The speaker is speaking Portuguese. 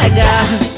pegar.